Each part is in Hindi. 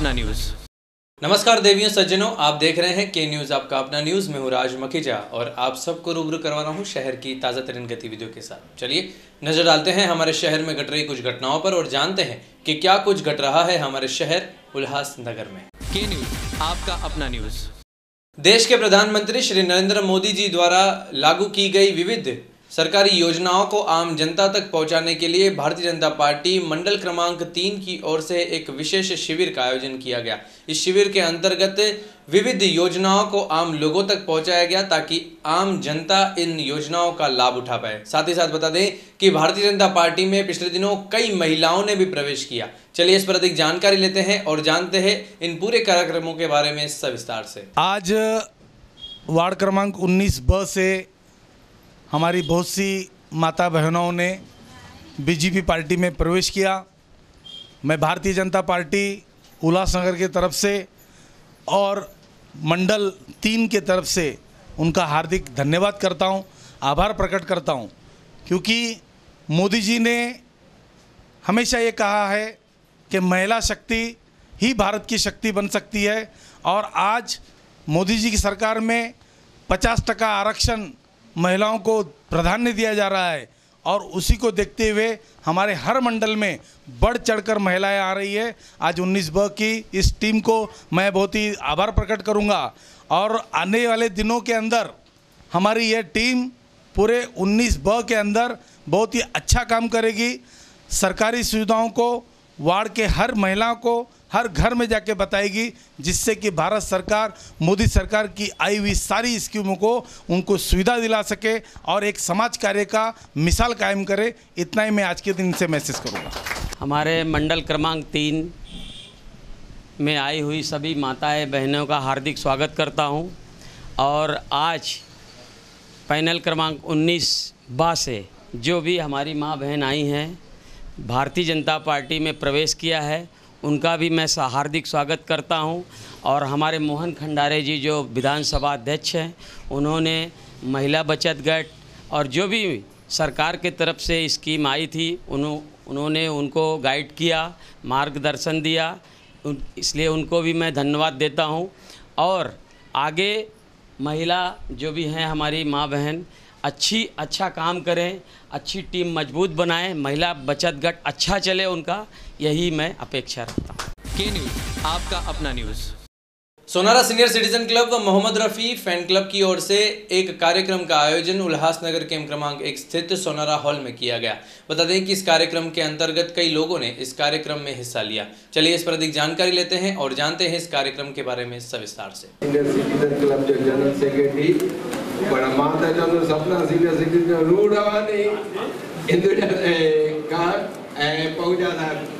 अपना न्यूज़ नमस्कार देवियों, सज्जनों, आप देख रहे हैं के न्यूज़ आपका अपना न्यूज़ में हूँ राज मखीजा और आप सबको रूबरू करवा रहा हूँ शहर की ताज़ा तरीन गतिविधियों के साथ। चलिए, नज़र डालते हैं हमारे शहर में घट रही कुछ घटनाओं पर और जानते हैं कि क्या कुछ घट रहा है हमारे शहर उल्लासनगर में। के न्यूज़ आपका अपना न्यूज़ देश के प्रधानमंत्री श्री नरेंद्र मोदी जी द्वारा लागू की गई विविध सरकारी योजनाओं को आम जनता तक पहुँचाने के लिए भारतीय जनता पार्टी मंडल क्रमांक तीन की ओर से एक विशेष शिविर का आयोजन किया गया। इस शिविर के अंतर्गत विविध योजनाओं को आम लोगों तक पहुँचाया गया ताकि आम जनता इन योजनाओं का लाभ उठा पाए। साथ ही साथ बता दें कि भारतीय जनता पार्टी में पिछले दिनों कई महिलाओं ने भी प्रवेश किया। चलिए इस पर अधिक जानकारी लेते हैं और जानते हैं इन पूरे कार्यक्रमों के बारे में सविस्तार से। आज वार्ड क्रमांक 19 ब से हमारी बहुत सी माता बहनों ने बीजेपी पार्टी में प्रवेश किया। मैं भारतीय जनता पार्टी उल्लासनगर की तरफ़ से और मंडल तीन के तरफ़ से उनका हार्दिक धन्यवाद करता हूँ, आभार प्रकट करता हूँ, क्योंकि मोदी जी ने हमेशा ये कहा है कि महिला शक्ति ही भारत की शक्ति बन सकती है और आज मोदी जी की सरकार में 50 टका आरक्षण महिलाओं को प्राधान्य दिया जा रहा है और उसी को देखते हुए हमारे हर मंडल में बढ़ चढ़कर महिलाएँ आ रही है। आज 19 ब की इस टीम को मैं बहुत ही आभार प्रकट करूँगा। और आने वाले दिनों के अंदर हमारी यह टीम पूरे 19 ब के अंदर बहुत ही अच्छा काम करेगी। सरकारी सुविधाओं को, वार्ड के हर महिला को हर घर में जाके बताएगी, जिससे कि भारत सरकार, मोदी सरकार की आई हुई सारी स्कीमों को उनको सुविधा दिला सके और एक समाज कार्य का मिसाल कायम करे। इतना ही मैं आज के दिन से मैसेज करूँगा। हमारे मंडल क्रमांक तीन में आई हुई सभी माताएँ, बहनों का हार्दिक स्वागत करता हूँ। और आज पैनल क्रमांक 19 बा से जो भी हमारी माँ बहन आई हैं, भारतीय जनता पार्टी में प्रवेश किया है। उनका भी मैं हार्दिक स्वागत करता हूँ। और हमारे मोहन खंडारे जी जो विधानसभा अध्यक्ष हैं, उन्होंने महिला बचत गट और जो भी सरकार के तरफ़ से स्कीम आई थी उन्हों उन्होंने उनको गाइड किया, मार्गदर्शन दिया। इसलिए उनको भी मैं धन्यवाद देता हूँ। और आगे महिला जो भी हैं, हमारी माँ बहन, अच्छी अच्छा काम करें, अच्छी टीम मज़बूत बनाएँ, महिला बचत गट अच्छा चले उनका। यही मैं अपेक्षा रखता हूँ। के न्यूज़? आपका अपना न्यूज़। सोनारा सीनियर सिटीजन क्लब व मोहम्मद रफ़ी फ़ैन क्लब की ओर से एक कार्यक्रम का आयोजन उल्लासनगर केम क्रमांक एक स्थित सोनारा हॉल में किया गया। बता दें कि इस कार्यक्रम के अंतर्गत कई लोगों ने इस कार्यक्रम में हिस्सा लिया। चलिए इस पर अधिक जानकारी लेते हैं और जानते हैं इस कार्यक्रम के बारे में सविस्तार से। सीनियर सिटीजन क्लब जो जनरल सेक्रेटरी पर माँ सपना सीनियर सिटीजन रूड का ऐं पहुजा साहब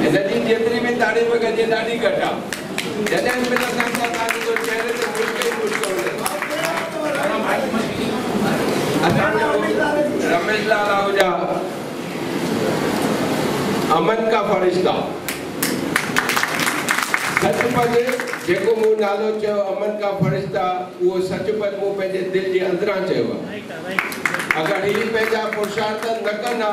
हिन जी जेतिरी बि तारीफ़ कजे ॾाढी घटि आहे जॾहिं बि मिलंदमि त तव्हांजो तो चहिरे ते मुस्क ई मुस्क हूंदो असांजो रमेश लाल आहूजा अमन का फरिश्ता सचपच जेको मूं नालो अमन का फरिश्ता उहो सचपच मूं पंहिंजे दिलि जे अंदरां चयो आहे पुरुषार्थ न कंदा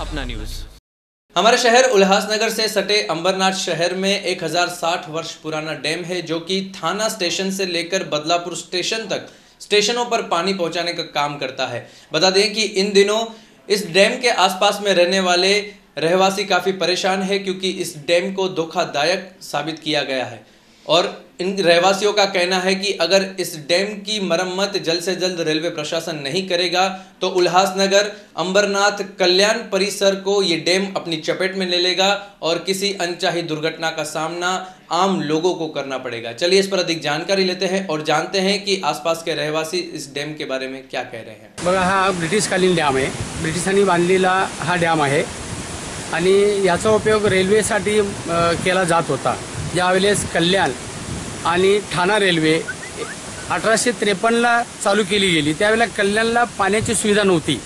अपना न्यूज़ हमारे शहर उल्लासनगर से सटे अंबरनाथ शहर में 1060 वर्ष पुराना डैम है, जो कि थाना स्टेशन से लेकर बदलापुर स्टेशन तक स्टेशनों पर पानी पहुँचाने का काम करता है। बता दें कि इन दिनों इस डैम के आसपास में रहने वाले रहवासी काफ़ी परेशान है, क्योंकि इस डैम को धोखादायक साबित किया गया है। और इन रहवासियों का कहना है कि अगर इस डैम की मरम्मत जल्द से जल्द रेलवे प्रशासन नहीं करेगा तो उल्लासनगर अंबरनाथ कल्याण परिसर को ये डैम अपनी चपेट में ले लेगा और किसी अनचाही दुर्घटना का सामना आम लोगों को करना पड़ेगा। चलिए इस पर अधिक जानकारी लेते हैं और जानते हैं कि आसपास के रहवासी इस डैम के बारे में क्या कह रहे हैं। बघा हा ब्रिटिशकालीन डॅम आहे. ब्रिटिशांनी बांधलेला हा डॅम आहे आणि याचा उपयोग रेल्वेसाठी अ, केला जात होता. ज्यावेळेस कल्याण आणि ठाणा रेल्वे अठराशे त्रेपन्नला चालू केली गेली. त्यावेळेला कल्याणला पाण्याची सुविधा नव्हती.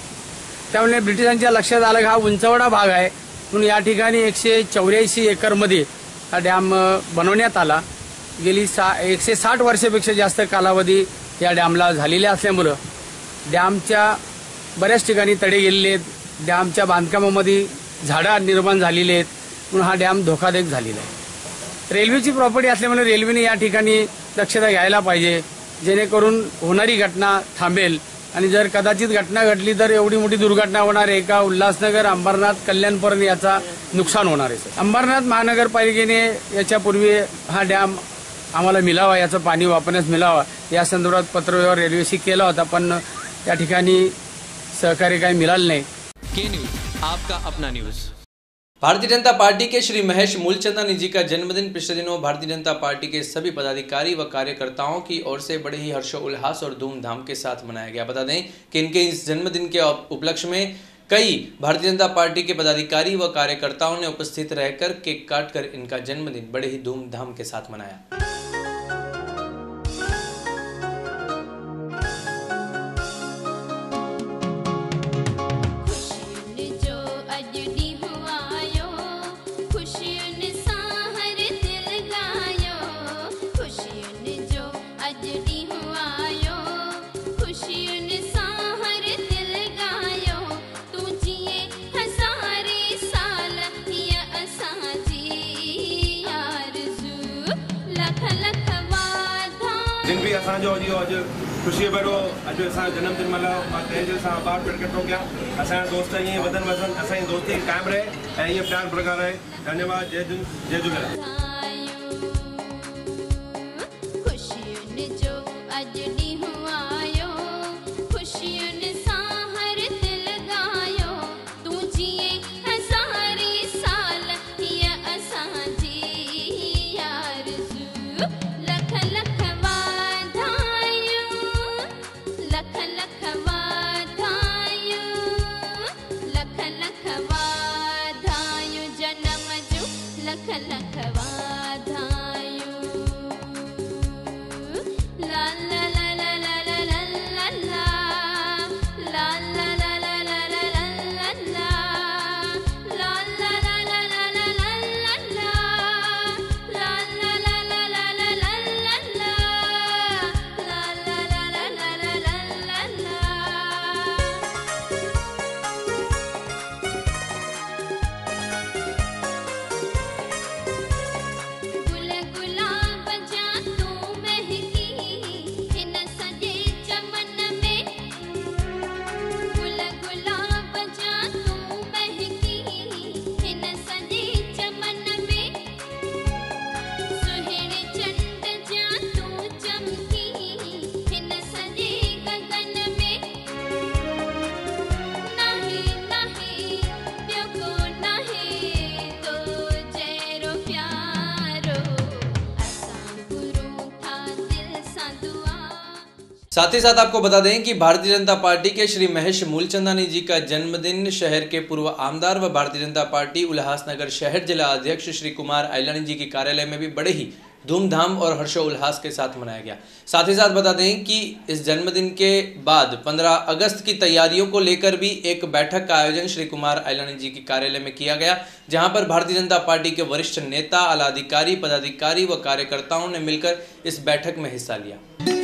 त्यामुळे ब्रिटिशांच्या लक्षात आलं की हा उंचवडा भाग आहे. म्हणून या ठिकाणी एकशे चौऱ्याऐंशी एकरमध्ये हा डॅम बनवण्यात आला. गेली सा एकशे साठ वर्षापेक्षा जास्त कालावधी या डॅमला झालेल्या असल्यामुळं डॅमच्या बऱ्याच ठिकाणी तडे गेलेले आहेत. डॅमच्या बांधकामामध्ये झाडं निर्माण झालेली आहेत. म्हणून हा डॅम धोकादायक झालेला आहे. रेल्वेची प्रॉपर्टी असल्यामुळे रेल्वेने या ठिकाणी दक्षता घ्यायला पाहिजे जेणेकरून होणारी घटना थांबेल. आणि जर कदाचित घटना घडली तर एवढी मोठी दुर्घटना होणार आहे का? उल्हासनगर अंबरनाथ कल्याणपर्यंत याचा नुकसान होणार आहे. अंबरनाथ महानगरपालिकेने याच्यापूर्वी हा डॅम आम्हाला मिळावा याचं पाणी वापरण्यास मिळावा या संदर्भात पत्रव्यवहार रेल्वेशी केला होता पण या ठिकाणी सहकार्य काही मिळालं नाही. के न्यूज आपका अपना न्यूज. भारतीय जनता पार्टी के श्री महेश मूलचंदानी जी का जन्मदिन पिछले दिनों भारतीय जनता पार्टी के सभी पदाधिकारी व कार्यकर्ताओं की ओर से बड़े ही हर्षोल्लास और धूमधाम के साथ मनाया गया। बता दें कि इनके इस जन्मदिन के उपलक्ष्य में कई भारतीय जनता पार्टी के पदाधिकारी व कार्यकर्ताओं ने उपस्थित रहकर केक काटकर इनका जन्मदिन बड़े ही धूमधाम के साथ मनाया। असांजो अज अॼु ख़ुशीअ भरियो, अॼु असांजो जनमदिन मल्हायो, माँ से बार सां कटो क्या। अस दोस्त ईअं वधनि वधनि, असांजी दोस्ती क़ाइमु रहे प्यार बरक़रार रहे धन्यवाद, जय झूले जय झूलेलाल। साथ ही साथ आपको बता दें कि भारतीय जनता पार्टी के श्री महेश मूलचंदानी जी का जन्मदिन शहर के पूर्व आमदार व भारतीय जनता पार्टी उल्लासनगर शहर जिला अध्यक्ष श्री कुमार आइलानी जी के कार्यालय में भी बड़े ही धूमधाम और हर्षोल्लास के साथ मनाया गया। साथ ही साथ बता दें कि इस जन्मदिन के बाद 15 अगस्त की तैयारियों को लेकर भी एक बैठक का आयोजन श्री कुमार आइलानी जी के कार्यालय में किया गया, जहाँ पर भारतीय जनता पार्टी के वरिष्ठ नेता, आलाधिकारी, पदाधिकारी व कार्यकर्ताओं ने मिलकर इस बैठक में हिस्सा लिया।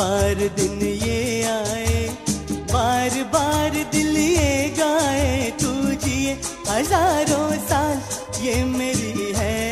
बार दिन ये आए, बार बार दिल ये गाए, तू जिए हज़ारों साल, ये मेरी है।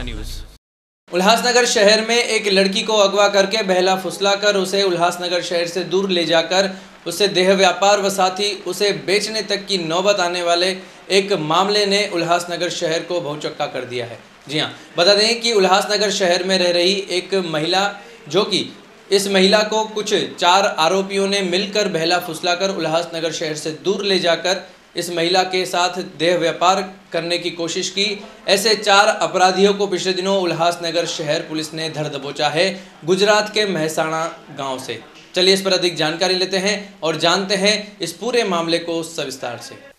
आपका न्यूज़। उल्लासनगर शहर में एक लड़की को अगवा करके बहला फुसलाकर उसे उल्लासनगर शहर से दूर ले जाकर उससे देह व्यापार व साथ ही उसे बेचने तक की नौबत आने वाले एक मामले ने उल्लासनगर शहर को भौचक्का कर दिया है। जी हाँ बता दें कि उल्लासनगर शहर में रह रही एक महिला जो कि इस महिला को कुछ चार आरोपियों ने मिलकर बहला फुसलाकर उल्लासनगर शहर से दूर ले जाकर इस महिला के साथ देह व्यापार करने की कोशिश की। ऐसे चार अपराधियों को पिछले दिनों उल्लासनगर शहर पुलिस ने धर दबोचा है गुजरात के महसाणा गाँव से। चलिए इस पर अधिक जानकारी लेते हैं और जानते हैं इस पूरे मामले को सविस्तार से।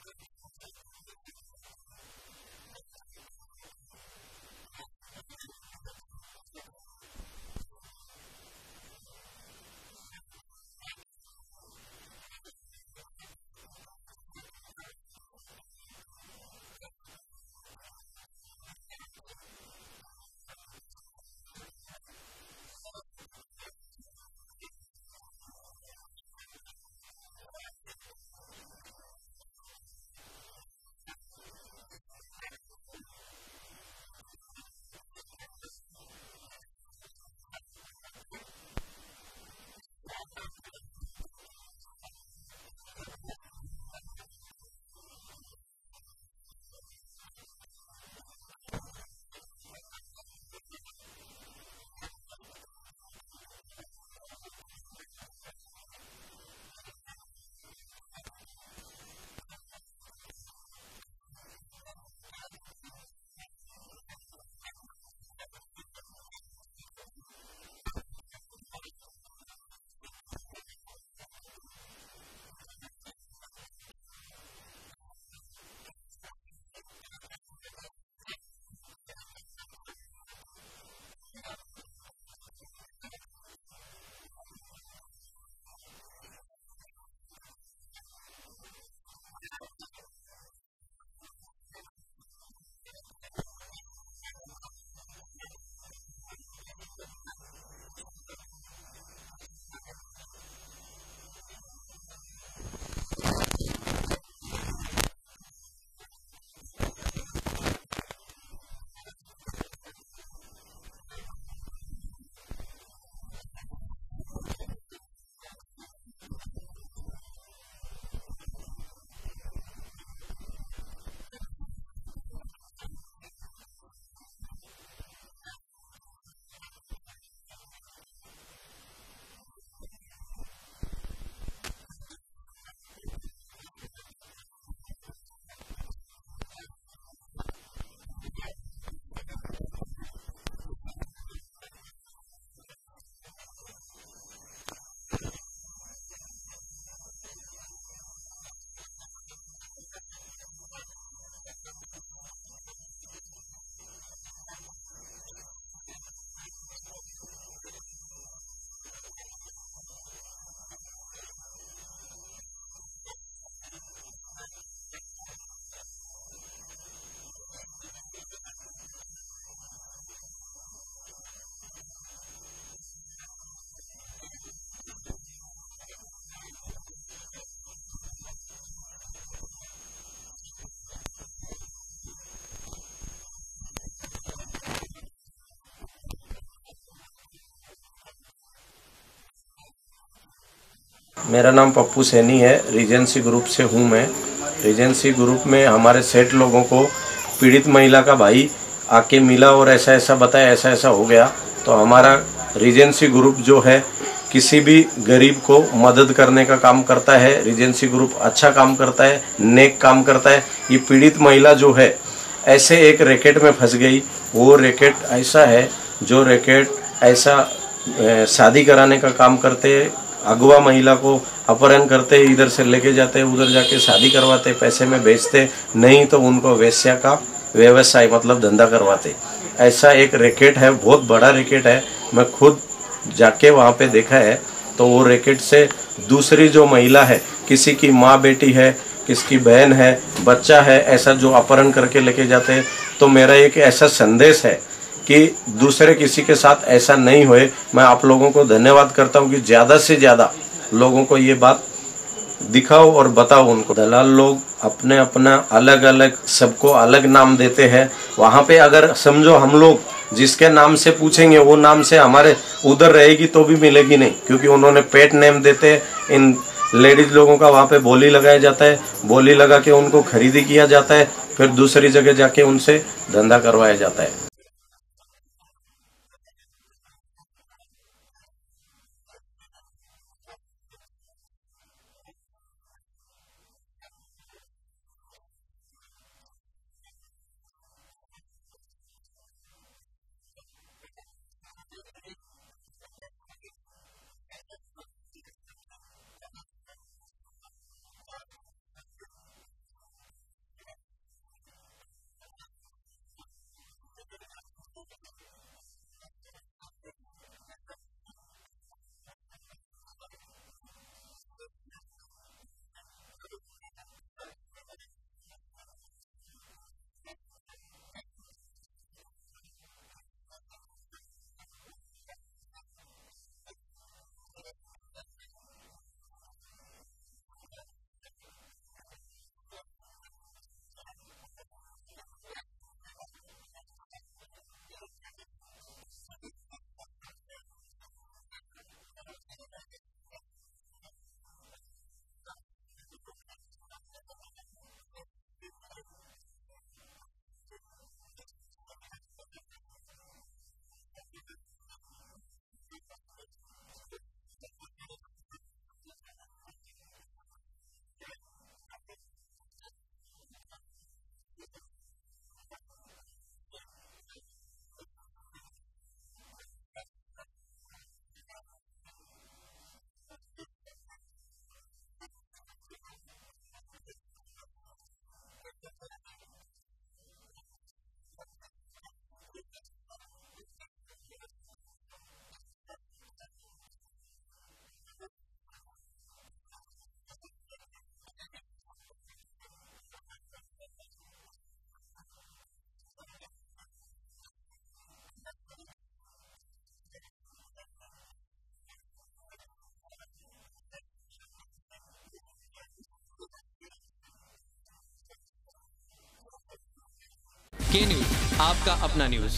मेरा नाम पप्पू सैनी है। रीजेंसी ग्रुप से हूँ मैं। रीजेंसी ग्रुप में हमारे सेठ लोगों को पीड़ित महिला का भाई आके मिला और ऐसा ऐसा बताया, ऐसा ऐसा हो गया। तो हमारा रीजेंसी ग्रुप जो है, किसी भी गरीब को मदद करने का काम करता है। रीजेंसी ग्रुप अच्छा काम करता है, नेक काम करता है। ये पीड़ित महिला जो है, ऐसे एक रैकेट में फंस गई। वो रैकेट ऐसा है, जो रैकेट ऐसा शादी कराने का काम करते अगवा महिला को अपहरण करते हैं इधर से लेके जाते हैं उधर जाके शादी करवाते, पैसे में बेचते, नहीं तो उनको वेश्या का व्यवसाय मतलब धंधा करवाते। ऐसा एक रैकेट है, बहुत बड़ा रैकेट है। मैं खुद जाके वहाँ पे देखा है तो वो रैकेट से दूसरी जो महिला है, किसी की माँ बेटी है, किसकी बहन है, बच्चा है, ऐसा जो अपहरण करके लेके जाते हैं तो मेरा एक ऐसा संदेश है कि दूसरे किसी के साथ ऐसा नहीं होए। मैं आप लोगों को धन्यवाद करता हूँ कि ज़्यादा से ज़्यादा लोगों को ये बात दिखाओ और बताओ उनको। दलाल लोग अपने अपना अलग अलग सबको अलग नाम देते हैं। वहाँ पे अगर समझो हम लोग जिसके नाम से पूछेंगे, वो नाम से हमारे उधर रहेगी तो भी मिलेगी नहीं, क्योंकि उन्होंने पेट नेम देते इन लेडीज़ लोगों का वहाँ पे बोली लगाया जाता है। बोली लगा के उनको खरीदी किया जाता है, फिर दूसरी जगह जाके उनसे धंधा करवाया जाता है। के न्यूज़ आपका अपना न्यूज़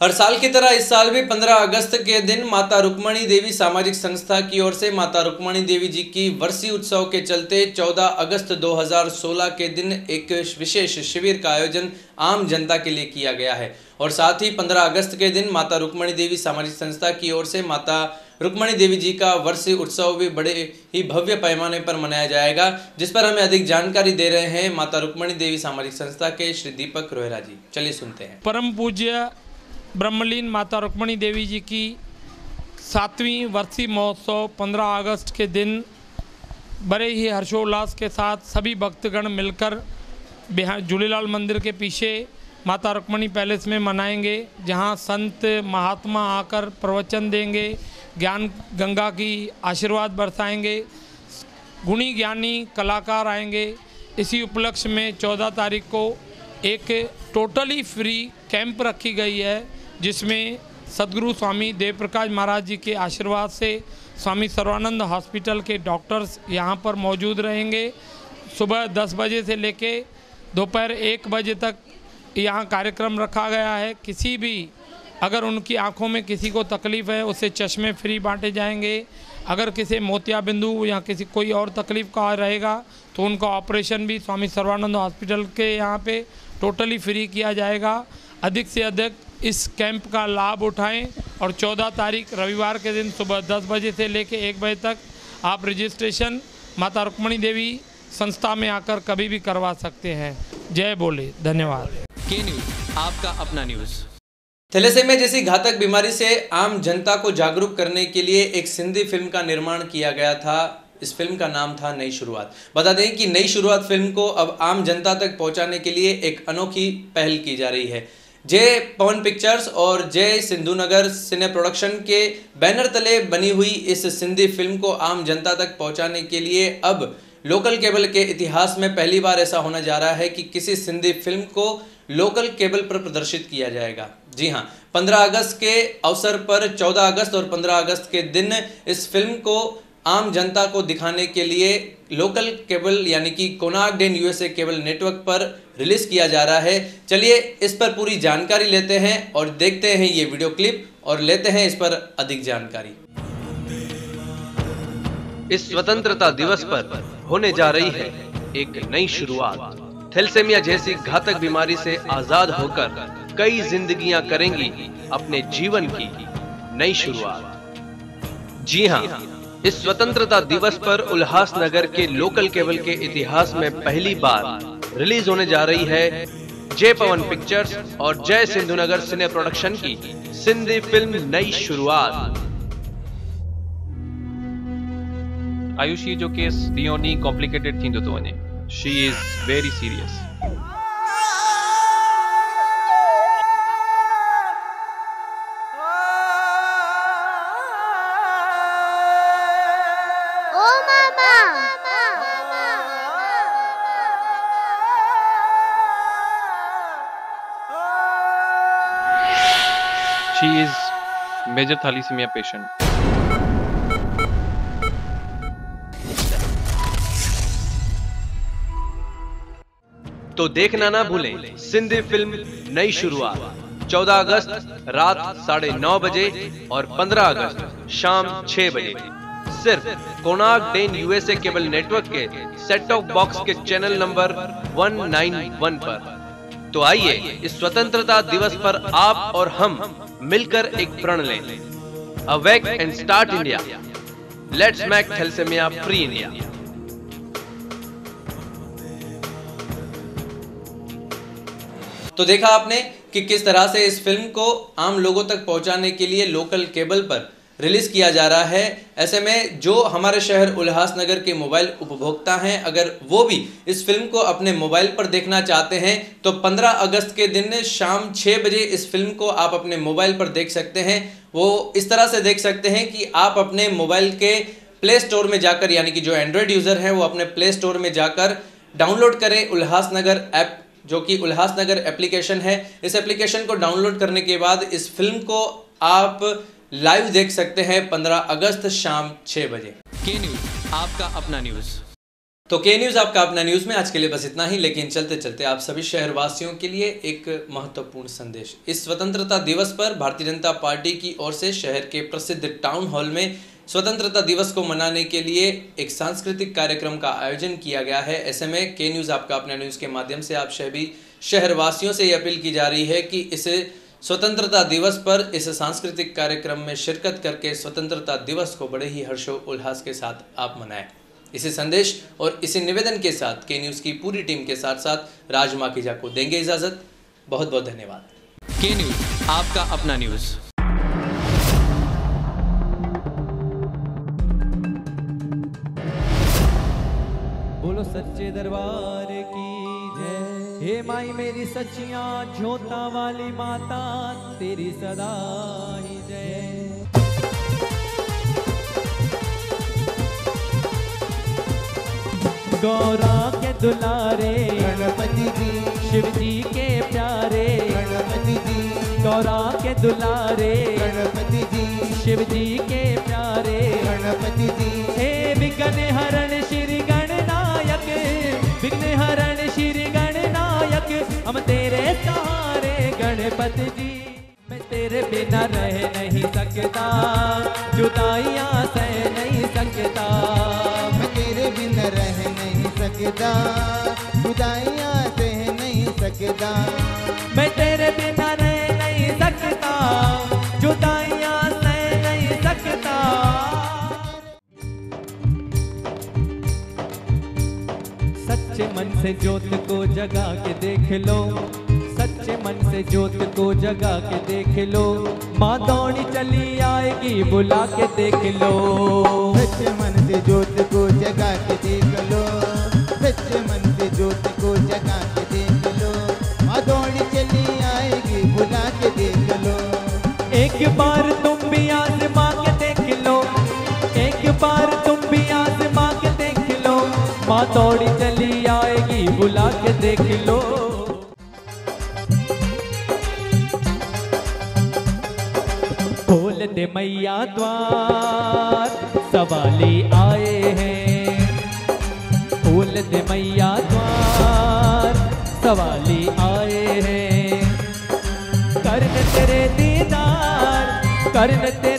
हर साल की तरह इस साल भी 15 अगस्त के दिन माता रुक्मणी देवी सामाजिक संस्था की ओर से माता रुक्मणी देवी जी की वर्षी उत्सव के चलते 14 अगस्त 2016 के दिन एक विशेष शिविर का आयोजन आम जनता के लिए किया गया है। और साथ ही 15 अगस्त के दिन माता रुक्मणी देवी सामाजिक संस्था की ओर से माता रुक्मणी देवी जी का वर्षी उत्सव भी बड़े ही भव्य पैमाने पर मनाया जाएगा, जिस पर हमें अधिक जानकारी दे रहे हैं माता रुक्मणी देवी सामाजिक संस्था के श्री दीपक रोहरा जी। चलिए सुनते हैं। परम पूज्य ब्रह्मलीन माता रुक्मणी देवी जी की सातवीं वर्षी महोत्सव 15 अगस्त के दिन बड़े ही हर्षोल्लास के साथ सभी भक्तगण मिलकर बिहार झूलेलाल मंदिर के पीछे माता रुक्मणी पैलेस में मनाएँगे, जहाँ संत महात्मा आकर प्रवचन देंगे। ज्ञान गंगा की आशीर्वाद बरसाएँगे, गुणी ज्ञानी कलाकार आएँगे। इसी उपलक्ष्य में 14 तारीख को एक टोटली फ्री कैंप रखी गई है, जिसमें सदगुरु स्वामी देव प्रकाश महाराज जी के आशीर्वाद से स्वामी सर्वानंद हॉस्पिटल के डॉक्टर्स यहाँ पर मौजूद रहेंगे। सुबह 10 बजे से लेके दोपहर एक बजे तक यहाँ कार्यक्रम रखा गया है। किसी भी अगर उनकी आँखों में किसी को तकलीफ़ है, उसे चश्मे फ्री बांटे जाएँगे। अगर किसी मोतिया बिंदु या किसी कोई और तकलीफ़ का रहेगा तो उनका ऑपरेशन भी स्वामी सर्वानंद हॉस्पिटल के यहाँ पे टोटली फ्री किया जाएगा। अधिक से अधिक इस कैंप का लाभ उठाएँ और 14 तारीख रविवार के दिन सुबह 10 बजे से लेकर 1 बजे तक आप रजिस्ट्रेशन माता रुक्मणी देवी संस्था में आकर कभी भी करवा सकते हैं। जय बोले, धन्यवाद। के न्यूज़, आपका अपना न्यूज़। थैलेसेमिया जैसी घातक बीमारी से आम जनता को जागरूक करने के लिए एक सिंधी फ़िल्म का निर्माण किया गया था। इस फ़िल्म का नाम था नई शुरुआत। बता दें कि नई शुरुआत फ़िल्म को अब आम जनता तक पहुँचाने के लिए एक अनोखी पहल की जा रही है। जय पवन पिक्चर्स और जय सिंधु नगर सिने प्रोडक्शन के बैनर तले बनी हुई इस सिंधी फ़िल्म को आम जनता तक पहुँचाने के लिए अब लोकल केबल के इतिहास में पहली बार ऐसा होने जा रहा है कि किसी सिंधी फ़िल्म को लोकल केबल पर प्रदर्शित किया जाएगा। जी हाँ 15 अगस्त के अवसर पर 14 अगस्त और 15 अगस्त के दिन इस फ़िल्म को आम जनता को दिखाने के लिए लोकल केबल यानी कि कोनाक डेन यूएसए केबल नेटवर्क पर रिलीज़ किया जा रहा है। चलिए इस पर पूरी जानकारी लेते हैं और देखते हैं ये वीडियो क्लिप और लेते हैं इस पर अधिक जानकारी। इस स्वतंत्रता दिवस पर होने जा रही है एक नई शुरुआत। थैलेसेमिया जैसी घातक बीमारी से आज़ाद होकर कई जिंदगियाँ करेंगी अपने जीवन की नई शुरुआत। जी हाँ, इस स्वतंत्रता दिवस पर उल्लासनगर के लोकल केबल के इतिहास में पहली बार रिलीज़ होने जा रही है जय पवन पिक्चर्स और जय सिंधुनगर सिने प्रोडक्शन की सिंधी फ़िल्म नई शुरुआत। आयुषी जो केस ॾींहुं कॉम्प्लिकेटेड थो वञे she is very serious she is major thalassemia patient तो देखना ना भूलें, सिंधी फ़िल्म नई शुरुआत। 14 अगस्त रात साढ़े नौ बजे और 15 अगस्त शाम 6 बजे। सिर्फ़ कोनाक डेन यूएसए केबल नेटवर्क के सेट टॉप बॉक्स के चैनल नंबर 191 पर। तो आइए इस स्वतंत्रता दिवस पर आप और हम मिलकर एक प्रण लें। Awake and start India let's make thalassemia free India तो देखा आपने कि किस तरह से इस फ़िल्म को आम लोगों तक पहुँचाने के लिए लोकल केबल पर रिलीज़ किया जा रहा है। ऐसे में जो हमारे शहर उल्लासनगर के मोबाइल उपभोक्ता हैं, अगर वो भी इस फ़िल्म को अपने मोबाइल पर देखना चाहते हैं तो 15 अगस्त के दिन शाम 6 बजे इस फ़िल्म को आप अपने मोबाइल पर देख सकते हैं। वो इस तरह से देख सकते हैं कि आप अपने मोबाइल के प्ले स्टोर में जाकर, यानी कि जो एंड्रॉयड यूज़र हैं, वो अपने प्ले स्टोर में जाकर डाउनलोड करें उल्लासनगर ऐप, जो कि उल्लासनगर एप्लीकेशन है। इस एप्लीकेशन को डाउनलोड करने के बाद इस फ़िल्म को आप लाइव देख सकते हैं 15 अगस्त शाम 6 बजे। के न्यूज़ आपका अपना न्यूज़ तो के न्यूज़ आपका अपना न्यूज़ में आज के लिए बस इतना ही लेकिन चलते चलते आप सभी शहरवासियों के लिए एक महत्वपूर्ण संदेश। इस स्वतंत्रता दिवस पर भारतीय जनता पार्टी की ओर से शहर के प्रसिद्ध टाउन हॉल में स्वतंत्रता दिवस को मनाने के लिए एक सांस्कृतिक कार्यक्रम का आयोजन किया गया है। ऐसे में के न्यूज़ आपका अपना न्यूज़ के माध्यम से आप सभी शहरवासियों से ये अपील की जा रही है कि इस स्वतंत्रता दिवस पर इस सांस्कृतिक कार्यक्रम में शिरकत करके स्वतंत्रता दिवस को बड़े ही हर्षो उल्लास के साथ आप मनाएँ। इसी संदेश और इसी निवेदन के साथ के न्यूज़ की पूरी टीम के साथ साथ राज माखीजा को देंगे इजाज़त। बहुत बहुत धन्यवाद। के न्यूज़ आपका अपना न्यूज़। बोलो सच्चे दरबार की हे माई मेरी सचिया जोता वाली माता तेरी सदा ही जय। गौरा के दुलारे गणपति जी। शिव जी के प्यारे गणपति जी। गौरा के दुलारे गणपति जी। शिव जी के प्यारे। गणपति जी। हे विघ्न बिना रह नहीं सकता। जुदाइयाँ सह नहीं सकता। मैं तेरे बिना रह नहीं सकता। जुदाइयाँ सह नहीं सकता। मैं तेरे बिना रह नहीं सकता। जुदाइयाँ सह नहीं सकता। सच्चे मन से ज्योत को जगा के देख लो। सच्चे मन से ज्योत को जगा के देख लो। माँ दौड़ी चली आएगी बुला के देख लो। सच्चे मन से ज्योत को जगा के देख लो। सच्चे मन से ज्योत को जगा के देख लो। माँ दौड़ी चली आएगी बुला के देख लो। एक बार तुम भी आजमा के देख लो। एक बार तुम भी आजमा के देख लो। माँ दौड़ी चली आएगी बुला के देख लो। मैया द्वार सवाले आए हैं। फूल दे मैया द्वार सवाले आए हैं। कर्ण तेरे दीदार, कर्ण तेरे